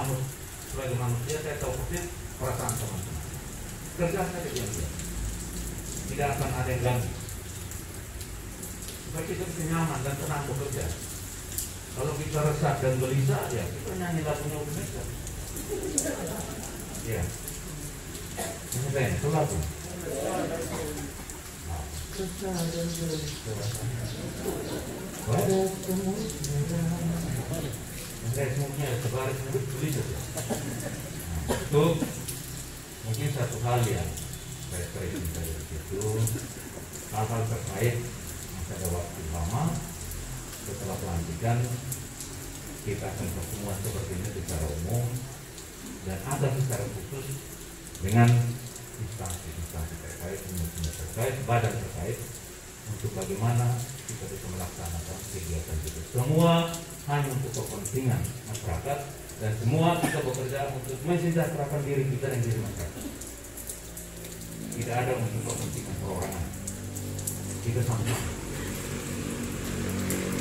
harus sebagai manusia saya tahu persis perasaan teman-teman. Kerja saja diam-diam. Tidak akan ada yang ganggu. Supaya kita bisa nyaman dan tenang bekerja. Kalau kita resah dan gelisah, ya kita nyanyi lagunya Indonesia. Ya. Ini kan, itu lagu. Pada kemudian. Enggak semuanya sebaris itu gelisah. Itu mungkin satu hal yang saya sering dari situ hal-hal terkait masih ada waktu lama setelah pelantikan kita akan pertemuan seperti ini secara umum dan ada secara khusus dengan instansi-instansi terkait, kementerian terkait, badan terkait untuk bagaimana kita bisa melaksanakan kegiatan itu. Semua hanya untuk kepentingan masyarakat dan semua kita bekerja untuk mensejahterakan diri kita dan diri masyarakat. Tidak ada untuk kepentingan perorangan. Kita sama.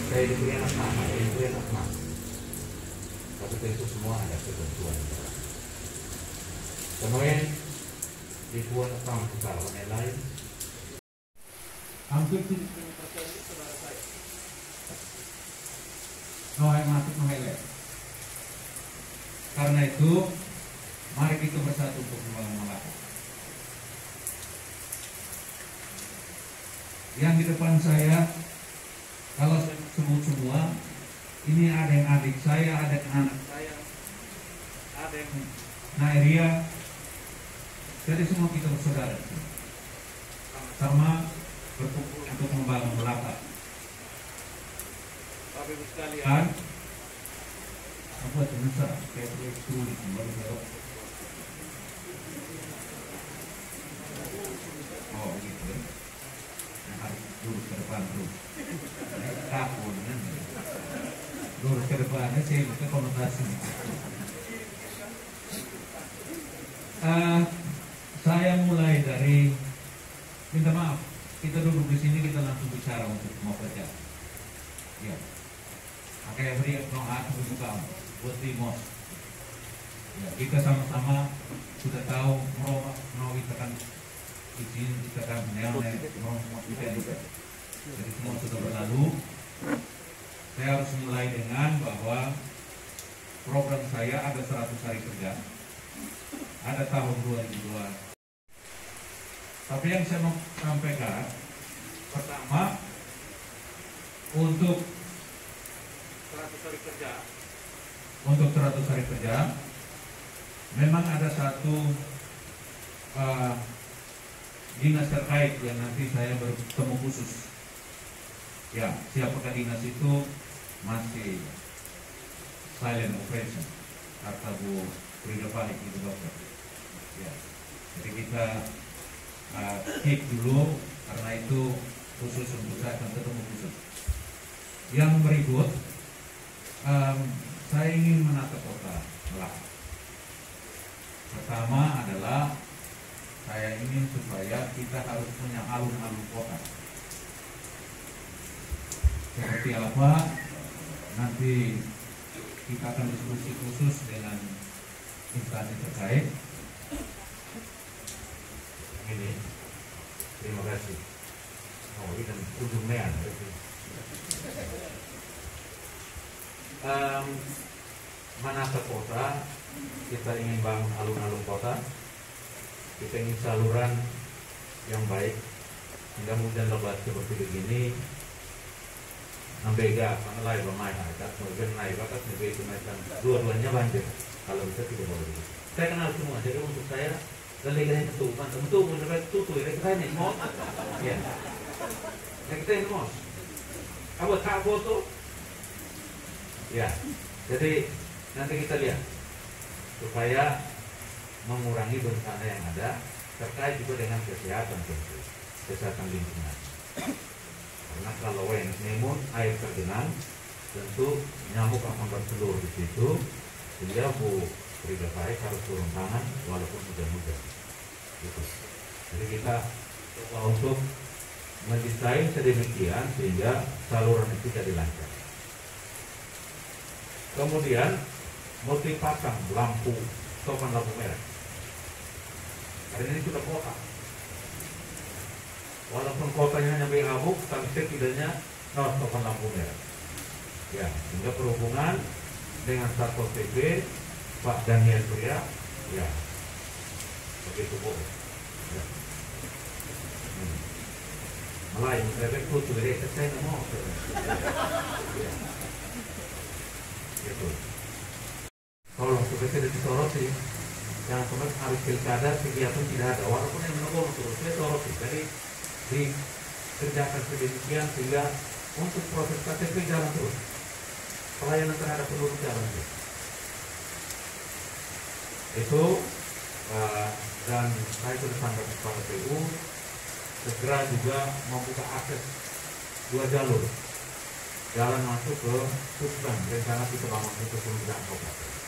Saya diberi anak nama, saya diberi anak nama. Tapi tentu semua ada ketentuan. Kemudian dibuat account kita orang lain. Hampir 70% itu saudara saya. No hematik, no highlight. Karena itu, mari kita bersatu untuk membangun Malaka. Yang di depan saya, kalau saya sebut semua, ini ada yang adik saya, ada yang anak saya, ada yang Nairia, jadi semua kita bersaudara. Sama berkumpul untuk membangun sekalian, apa baru oh gitu ya. Nah, harus lurus ke depan tuh takut kan? Lurus ke depannya saya buka konotasi. Uh, saya mulai dari kita duduk di sini kita langsung bicara untuk mau kerja ya Makanya beri doa kebutuhan buat timos. Ya, kita sama-sama sudah tahu mau mau kita kan izin kita kan mau mau kita juga. Jadi semua sudah berlalu. Saya harus mulai dengan bahwa program saya ada 100 hari kerja. Ada tahun 2002. Tapi yang saya mau sampaikan pertama untuk 100 hari kerja. untuk 100 hari kerja memang ada satu uh, dinas terkait yang nanti saya bertemu khusus. Ya siapakah dinas itu masih silent operation kata Bu Frida Fahik itu dokter. Ya jadi kita uh, keep dulu karena itu khusus untuk akan ketemu khusus yang berikut um, saya ingin menata kota Melaka. Pertama adalah saya ingin supaya kita harus punya alun-alun kota. Seperti apa nanti kita akan diskusi khusus dengan instansi terkait. Ini, terima kasih. Oh, ini kan ujungnya um, menata kota, kita ingin bangun alun-alun kota, kita ingin saluran yang baik, hingga hujan lebat seperti begini, nambega, lain bermain adat, kemudian naik bakat, itu macam dua-duanya banjir. Kalau bisa tidak boleh. Saya kenal semua, jadi untuk saya dan legalnya itu, mantap itu mendapat tutu, ya kita ini mau, ya, ya ini mau. Apa tak foto? Ya, jadi nanti kita lihat supaya mengurangi bencana yang ada terkait juga dengan kesehatan tentu, kesehatan lingkungan. Karena kalau nemun air tergenang, tentu nyamuk akan bertelur di situ, sehingga Bu Frida Faik harus turun tangan walaupun hujan-hujan. Gitu. Jadi kita coba untuk mendesain sedemikian sehingga saluran itu jadi lancar. Kemudian multi pasang lampu topan lampu merah. Hari ini sudah kota. Walaupun kotanya hanya abu, tapi setidaknya no topan lampu merah. Ya, sehingga perhubungan dengan Satpol PP Pak Daniel Pria, ya begitu boleh. Ya. Hmm. Melayu, saya tuh dari saya nggak mau. Ya. Gitu. Kalau supaya tidak disoroti, yang kemudian harus pilkada kegiatan tidak ada, walaupun yang menunggu terus saya soroti. Jadi dikerjakan sedemikian sehingga untuk proses KTP jalan terus, pelayanan terhadap penduduk jalan terus. Itu uh, dan saya sudah sampaikan kepada PU segera juga membuka akses dua jalur. Jalan masuk ke Pusban rencana kita bangun itu penunjang kabupaten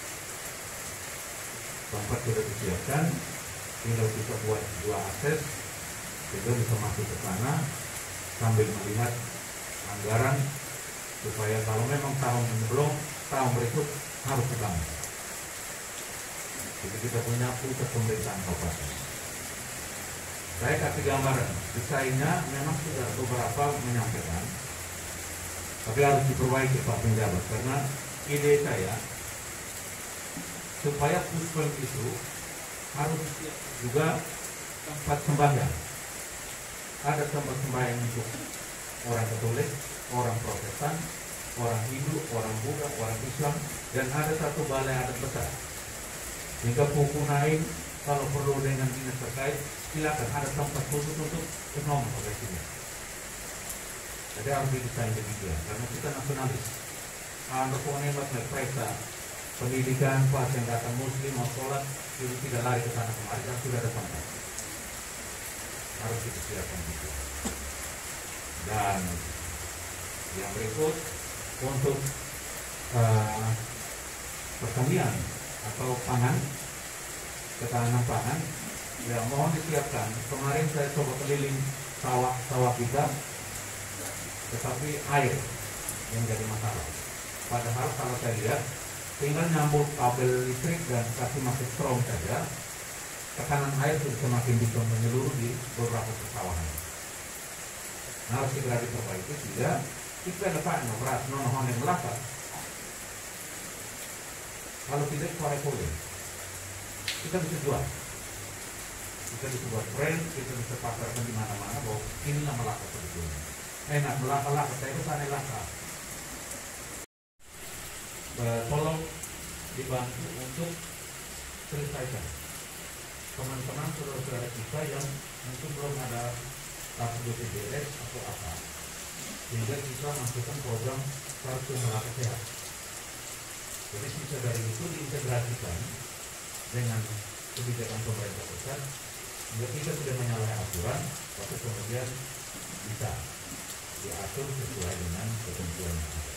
tempat sudah disiapkan tinggal kita buat dua akses sehingga bisa masuk ke sana sambil melihat anggaran supaya kalau memang tahun ini belum tahun berikut harus ketemu jadi kita punya pusat pemerintahan kabupaten saya kasih gambaran desainnya memang sudah beberapa menyampaikan tapi harus diperbaiki Pak Penjabat karena ide saya supaya puspem itu harus juga tempat sembahyang ada tempat sembahyang untuk orang Katolik, orang Protestan, orang Hindu, orang Buddha, orang Islam, dan ada satu balai adat besar. Hingga buku naik kalau perlu dengan dinas terkait, silakan ada tempat khusus untuk ekonomi sini. Jadi harus didesain demikian karena kita nasionalis. Anak hebat mereka pendidikan pas yang datang muslim mau sholat itu tidak lari ke sana kemari kan sudah ada tempat harus dipersiapkan gitu. Dan yang berikut untuk uh, pertanian atau pangan ketahanan pangan ya mohon disiapkan kemarin saya coba keliling sawah sawah kita tetapi air yang jadi masalah. Padahal kalau saya lihat tinggal nyambung kabel listrik dan kasih masuk strom saja, tekanan air sudah semakin bisa menyeluruh di beberapa persawahan. Nah, harus segera diperbaiki sehingga kita dapat beras non yang melakukan. Kalau tidak suara boleh, kita bisa jual. Kita bisa buat brand, kita bisa pasarkan di mana-mana bahwa inilah melakukan sebetulnya enak melaka-laka saya itu sana laka tolong dibantu untuk selesaikan. Teman-teman saudara-saudara kita yang mungkin belum ada kartu BPJS atau apa sehingga kita masukkan program kartu melaka sehat. Jadi bisa dari itu diintegrasikan dengan kebijakan pemerintah pusat kita sudah menyalahi aturan tapi kemudian bisa diatur sesuai dengan ketentuan yang ada.